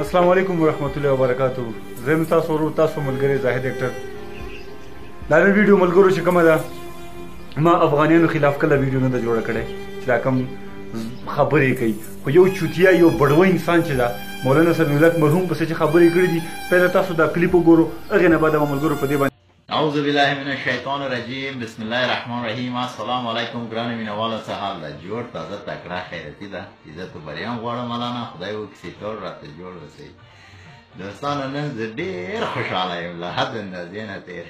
السلام علیکم ورحمت الله وبرکاتو زه یم تاسو ورور تاسو ملګری زاهد اکټر دا نن ویډیو ملګرو چې کومه ده ما افغانانو خلاف کله ویډیو نه ده جوړه کړې چې دا کوم خبرې کوي خو یو چوتیا یو بډوه انسان چې ده مولانا سمیع الحق مرحوم پسې چې خبرې کړې دي پهله تاسو دا کلیپ وګورو هغې نه بعد ملګرو په دې باندې اعوذ بالله من الشیطان الرجیم بسم الله الرحمن الرحیم السلام علیکم ګران مینوالو څه حال ده جوړ تازه تکړه خیرتی ده عزت و بریان غواړم مولانا خدای وو کسی ټول راته جوړ وسی دوستانو نن زه ډیر خوشاله یم له حد اندازې نه تیر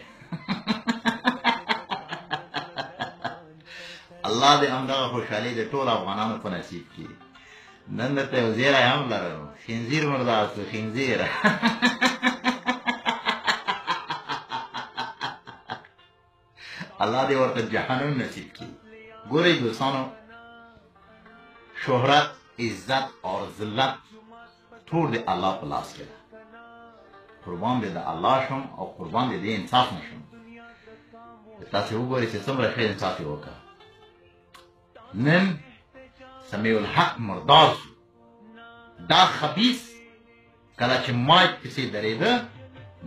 الله دې همدغه خوشحالي د ټول افغانانو په نصیب کړي نن درته یو زیری هم لرم خنزیر مرداسو خنزیر الله دې ورته جهنم نصیب کړي ګورئ دوستانو شهرت عزت او ذلت ټول د الله په لاس کې ده قربان دې د الله شم او قربان دې د انصاف نشم تاسو وګورئ چې څومره ښه انصاف یې وکړ نن سمیع الحق مردار شو دا خبیث کله چې مایک پسې درېده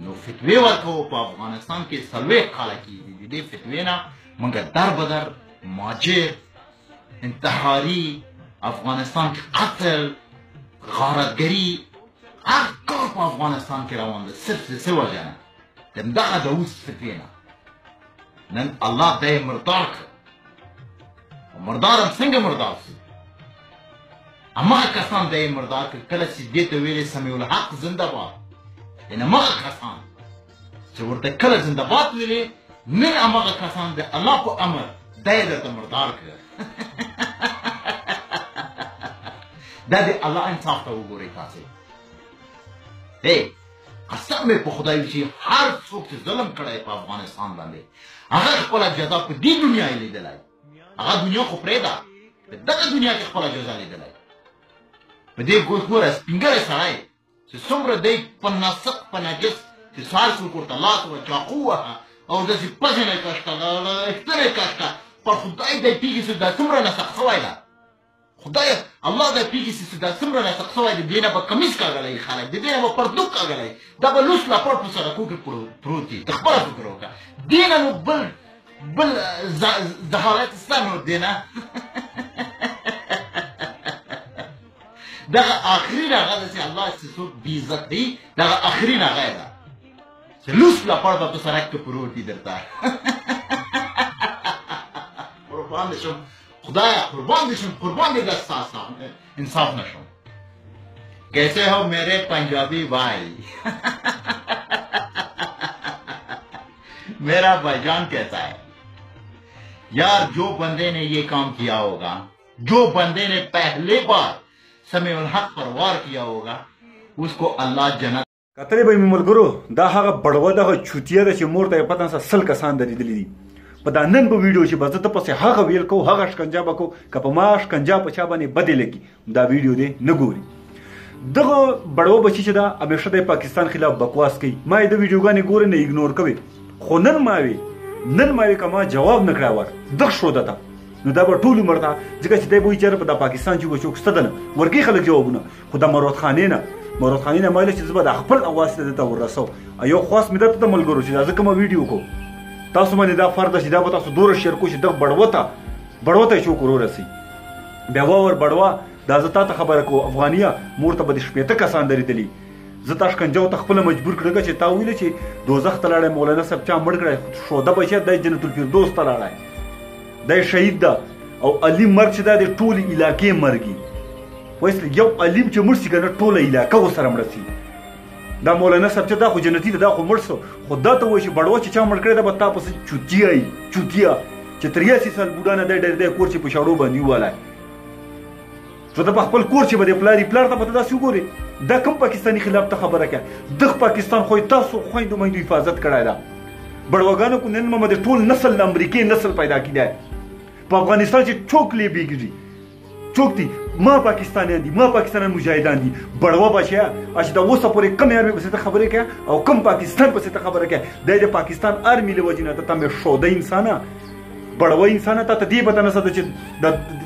نو فتوی ورکوو په افغانستان کې څلوېښت کاله کېږي د دې فتوې نه موږ در بدر ماجر انتحاري افغانستان کې قتل غارتګري هر کار په افغانستان کې روان ده صرف د څه وجه نه د همدغه د اوس فتوې نه نن الله ته یې مردار کړ مردار څنګه مردار شو اما کسان د مردار کله چې دې ته ویلې سمیع الحق زنده باد ان ما کسان چې ورته کله زنده باد ویلې نن هغه کسان د الله په امر دای درته مردار کړ دا د الله انصاف ته وګورئ تاسو هی قسم په خدای چې هر څوک چې ظلم کړی په افغانستان باندې هغه خپل جزا په دې دنیا یې لیدلای هغه دنیا خو پرېږده په دغه دنیا کې خپل جزا لیدلای په دې ګوز ګوره سپینګره سړی چې څومره دی په نسق په نجس چې سار شو کورته لاس و چاقو وهه او داسې پزې نه کښته اخترې کښته په خدای دی پیږي چې دا څومره نسق سوی ده خدايه الله به پیږي چې دا څومره نسق سوی دی دینه به کمیز کاغلی خلک دی دینه به پردوک کاغلی دا به لوس لا پر سړکو کې پروت دی خپل فکر وکړه دینه نو بل بل زهارت سنو دینه دا اخري راغه چې الله چې څوک بی عزت دی دا اخري راغه ده چې لوس لا پر په سړک کې پروت دی درته قربان شم خدایا قربان دي شم قربان دې دستاسا انصاف نشم ہو میرے پنجابی بھائی میرا بھائی جان کہتا ہے یار جو بندے نے یہ کام کیا ہوگا جو بندے نے پہلے بار سمع الحق پر وار کیا ہوگا اس کو اللہ جنت کتلې به ملګرو دا هغه بړوه دغه چوتیه ده چې مور ته پتن سره سل کسان درېدلې دي په دا نن په ویډیو چې بزه ته پسې هغه ویل کو هغه شکنجه بکو که په ما شکنجه په چا باندې بدې لګي دا ویډیو دی نه ګوري دغه بړو بچی چې دا همیشه د پاکستان خلاف بکواس کوي ما د ویډیوګانې ګورې نه ایګنور کوي خو نن ما وی نن ما وی کما جواب نکړا ور دغ شو دته نو دا به ټول عمر ته ځکه چې دی به چېر په د پاکستان چې وچو ستدنه ورګي خلک جوابونه خو د مرود خانې نه مرود خانې نه مایله چې زه به د خپل اواز سره درته ورسو یو خواست مې درته د ملګرو چې دا زه کومه ویډیو کوم تاسو باندې دا فرض ده چې دا به تاسو دوره شیر کوئ چې دغه بړوه ته بړوه ته یې څوک ورورسي بیا واور بړوه دا زه تا ته خبره کوم افغانیه مور ته به دې شپېته کسان درېدلي زه تا شکنجه ته خپل مجبور کړګه چې تا ویل چې دوزخ ته لاړې مولانا صاحب چا مړ کړی شوده بچی د جنت الفردوس ته لاړی د شهید ده او علي مرګ چې دا د ټولې علاقې مرګي ویس یو علیم چې مړ سي کنه ټوله علاقه وسره مړ سي دا مولانا صاحب چې دا خو جنتی دا خو مړ سو خو دا ته وایي چې بړوا چې چا مړ کړی دا به تا پسې چوتیا یي چوتیا چې تر یاسي سال بوډا نه دی ډېر دی کور چې په شاړو باندې ووالای نو ته په خپل کور چې به د پلاری پلار ته به ته داسې وګورې دا کوم پاکستاني خلاف ته خبره کوې دغه پاکستان خو یې تاسو خویندو میندو حفاظت کړی ده بړوګانو کو نن ممه د ټول نسل د امریکې نسل پیدا کیدای په افغانستان چې ټوک لیبیږي څوک دي ما پاکستانیان دي ما پاکستانیان مجاهدان دي بړوا بچیا اش دا اوسه پورې کم یار په څه خبرې کوي او کم پاکستان په څه خبرې کوي د دې پاکستان آرمي له وجنه ته تم شو د انسانه بړوا انسانه ته ته دې پته نه سده چې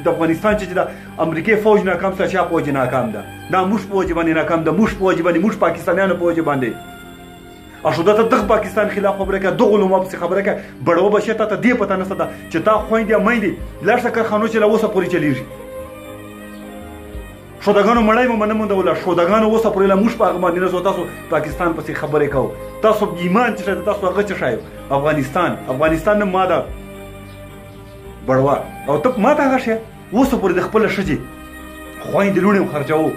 د افغانستان چې د امریکای فوج ناکام څه شاپ وجه ناکام ده دا موږ په وجه باندې ناکام ده موږ په وجه باندې موږ پاکستانیانو په وجه باندې اشو دا ته دغه پاکستان خلاف خبره کوي دغه علماء پسې خبره کوي بړو بشه ته ته دې پته نه ستا چې تا خويندې مېندې لړ څه کارخانو چې لا اوسه پوری چلیږي شودګانو مړای مو منم د ولا شودګانو اوسه پرې لا موږ په هغه باندې نه تاسو پاکستان پسې خبرې کوو تاسو ایمان چې تاسو هغه چې شایو افغانستان افغانستان نه ماده بړوا او ته ماته هغه شه اوسه پورې د خپل شځې خويندې لوڼې هم خرجوو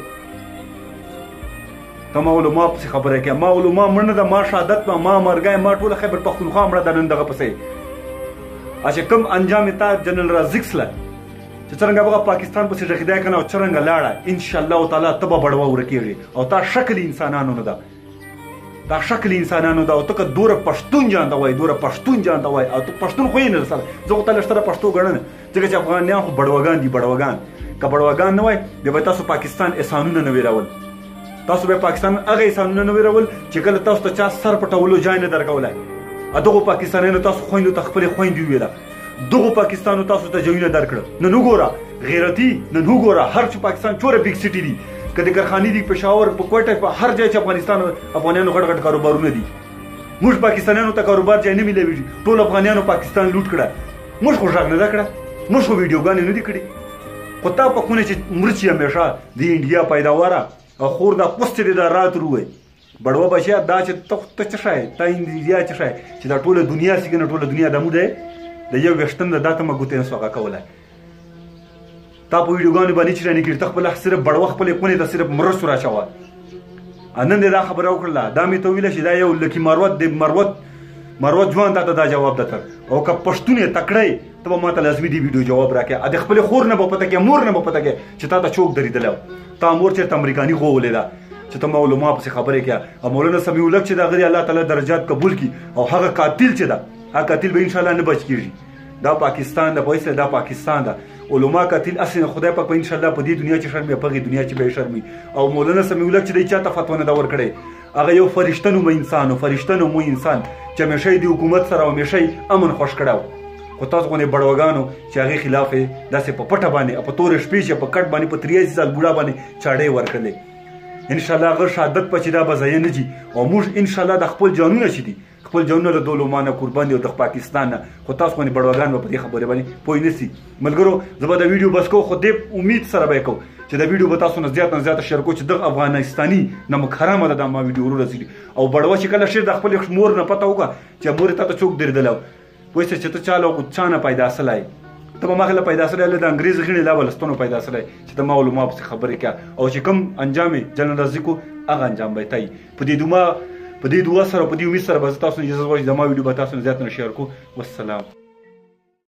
ته ما ولو ما پسې خبره کوي ما ولو ما مړنه ده ما شهادت ما ما مرګای ما ټوله خیبر پښتونخوا مړه ده نن دغه پسې اچھا کم انجام تا جنرال رازق سره چې څنګه هغه پاکستان پسې ډخیدا کنه او څنګه لاړه ان شاء الله تعالی تبه بړوا ورکیږي او تا شکل انسانانو نه ده دا شکل انسانانو دا او ته دوره پښتون جان دا وای دوره پښتون جان دا وای او ته پښتون خو نه رسل زه خو تل سره پښتو غنن ځکه چې افغانان خو بډوګان دي بډوګان که بډوګان نه وای د به تاسو پاکستان احسانونه نه ویراول تاسو به پاکستان هغه احسانونه نه ویراول چې کله تاسو ته چا سر پټولو ځای نه درکولای ادغه پاکستانیانو تاسو خويندو ته خپل خويندې ویلا دغه پاکستانو تاسو ته جوینه درکړه نن وګوره غیرتی نن وګوره هر څه پاکستان چوره بیگ سټی دی کله کارخانه دی پېښور په کوټه په هر ځای چې افغانستان افغانانو غټ غټ کاروبارونه دي موږ پاکستانانو ته کاروبار ځای نه ملوي ټول افغانانو پاکستان لوټ کړه موږ خو ژغ نه کړه موږ خو ویډیوګانې نه دي کړې خو تا په خونه چې مرچی همیشه د انډیا پیداواره او خور دا پوسټ دې دا رات روي بړوه بچیا دا چې ته ته څه شای ته انګریزیا څه شای چې دا ټوله دنیا سي کنه ټوله دنیا د موده د یو وشتم د داته مګوتې نه سوګه کوله تا په ویډیوګانو باندې چې نه کړ ته خپل صرف بړوه خپل کونه ته صرف مرس را چوا انن دا خبره وکړه دا می ته ویل چې دا یو لکی مروت د مروت مروت ځوان ته دا جواب دتر او که پښتون تکړه ته به ماته لازمي دی ویډیو جواب راکې ا د خپل خور نه به پته کې مور نه به پته کې چې تا ته چوک درېدل تا مور چې امریکاني خو ولیدا چې ته معلومه پس خبره کې او مولانا سمي الله چې دا غري الله تعالی درجات قبول کړي او هغه قاتل چې دا هغه قاتل به ان شاء الله نه بچ کیږي دا پاکستان د پیسې دا پاکستان دا علما قاتل اصل خدای پاک ان شاء الله په دې دنیا چې شرم په دې دنیا چې به شرم او مولانا سمي الله چې دا چاته فتوا نه دا ور کړې هغه یو فرشته نومه انسان و فرشته نومو انسان چې همیشه یې د حکومت سره او همیشه یې امن خوښ کړی و خو تاسو غوندې بړوګانو چې هغې خلاف یې داسې په پټه باندې او په تورې شپې چې په کټ باندې په تریاسی سال بوډا باندې چاړې ورکړلې انشاءالله هغه شهادت په چې دا به ضایع نه جي او موږ انشاءالله د خپل جانونه چې دي خپل جنونه له دولو مانه قربان دي او د پاکستان نه خو تاسو باندې بړوګان په دې خبره باندې پوي نسی ملګرو زبر د ویډیو بس کو خو دې امید سره به کو چې دا ویډیو به تاسو نه زیات نه زیات شیر کو چې د افغانستاني نمک حرام ده ما ویډیو ورسېږي او بړوا چې کله شیر د خپل مور نه پته وکړه چې مور ته څوک درېدل پوښتې چې ته چاله خو چانه پیدا سلای ته به مخله پیدا سلای له انګریز غړي لا بلستونو پیدا سلای چې ته مول ما په خبرې کا او چې کم انجام جنرال رازي کو هغه انجام به تای په دې دوما په دې دوه سره په دې وې سره به تاسو نه اجازه وایي زما ویډیو به تاسو نه زیات نه شیر کو والسلام